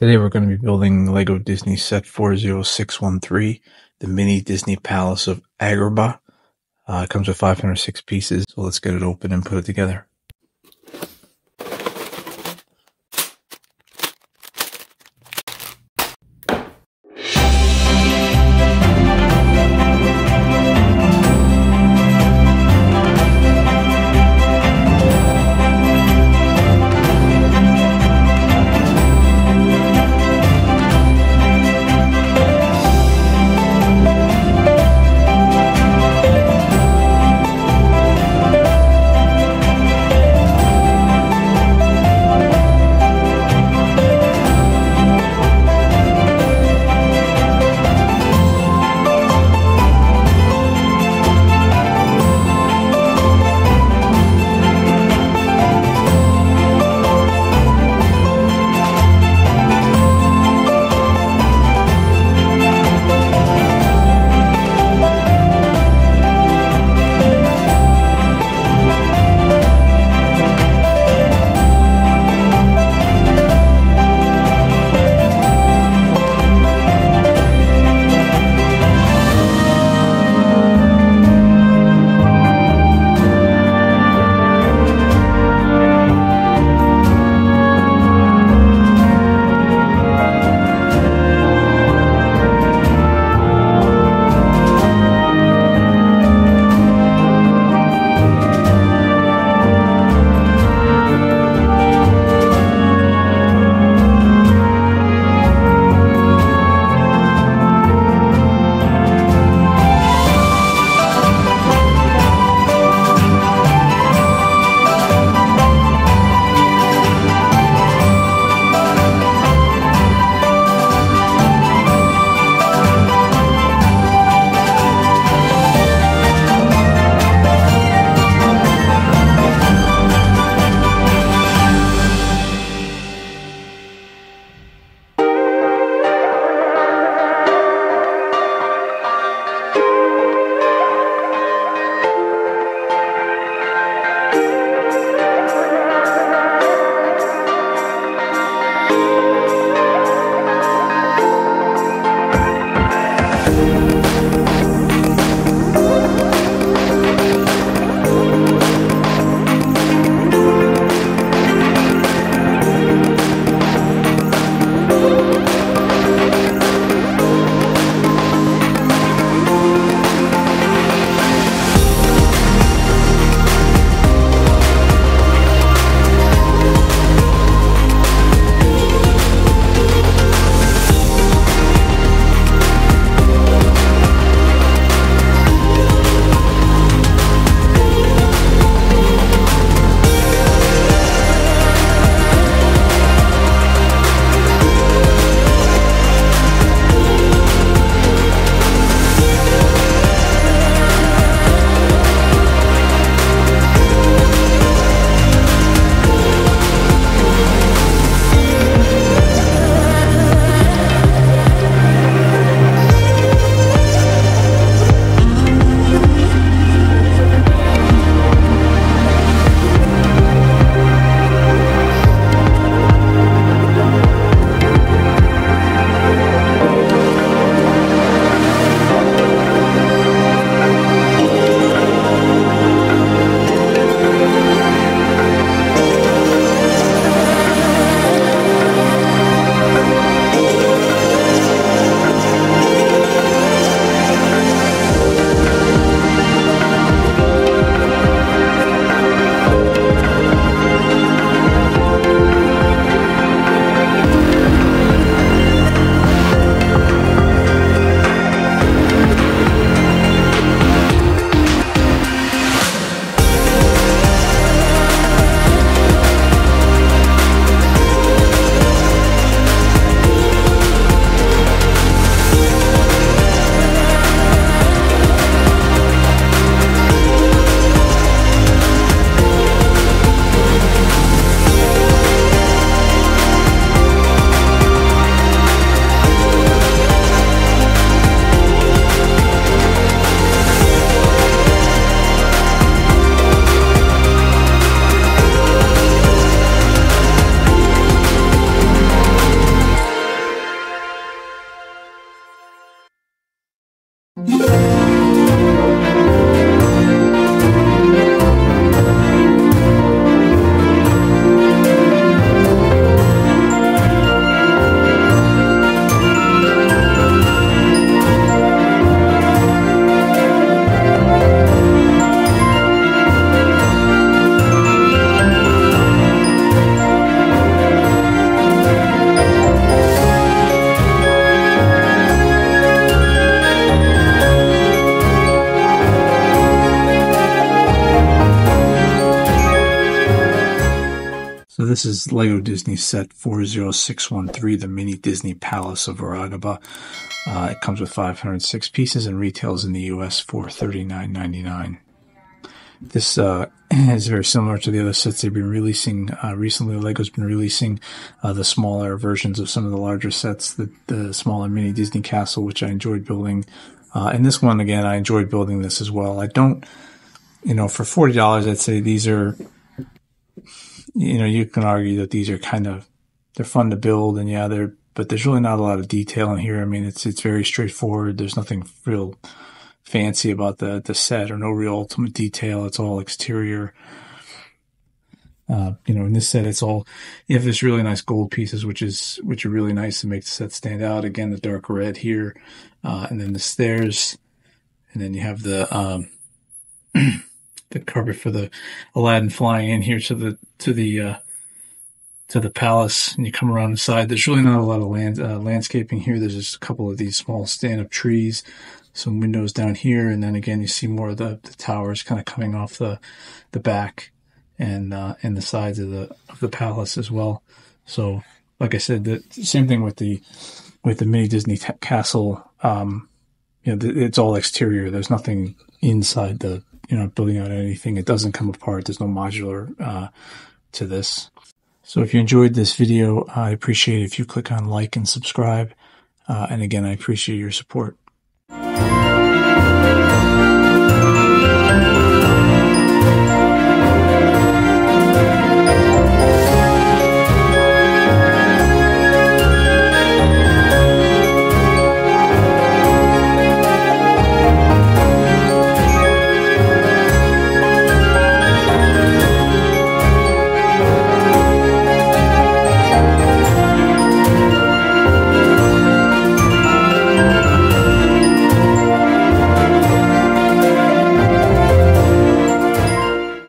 Today we're going to be building LEGO Disney Set 40613, the mini Disney Palace of Agrabah. Uh, it comes with 506 pieces, so let's get it open and put it together. This is Lego Disney set 40613, the mini Disney Palace of Agrabah. Uh, it comes with 506 pieces and retails in the US for $39.99. This uh, is very similar to the other sets they've been releasing uh, recently. Lego's been releasing uh, the smaller versions of some of the larger sets, the, the smaller mini Disney Castle, which I enjoyed building. Uh, and this one, again, I enjoyed building this as well. I don't, you know, for $40, I'd say these are, you know, you can argue that these are kind of, they're fun to build and yeah, they're, but there's really not a lot of detail in here. I mean, it's, it's very straightforward. There's nothing real fancy about the the set or no real ultimate detail. It's all exterior. Uh, you know, in this set, it's all you have this really nice gold pieces, which is which are really nice to make the set stand out. Again, the dark red here, uh, and then the stairs, and then you have the um, the carpet for the Aladdin flying in here to the to the uh, to the palace, and you come around inside. There's really not a lot of land uh, landscaping here. There's just a couple of these small stand up trees some windows down here, and then again you see more of the, the towers kind of coming off the the back and uh, and the sides of the of the palace as well. So, like I said, the same thing with the with the mini Disney t- castle. Um, you know, it's all exterior. There's nothing inside the you know building out anything. It doesn't come apart. There's no modular uh, to this. So if you enjoyed this video, I appreciate if you click on like and subscribe. Uh, and again, I appreciate your support.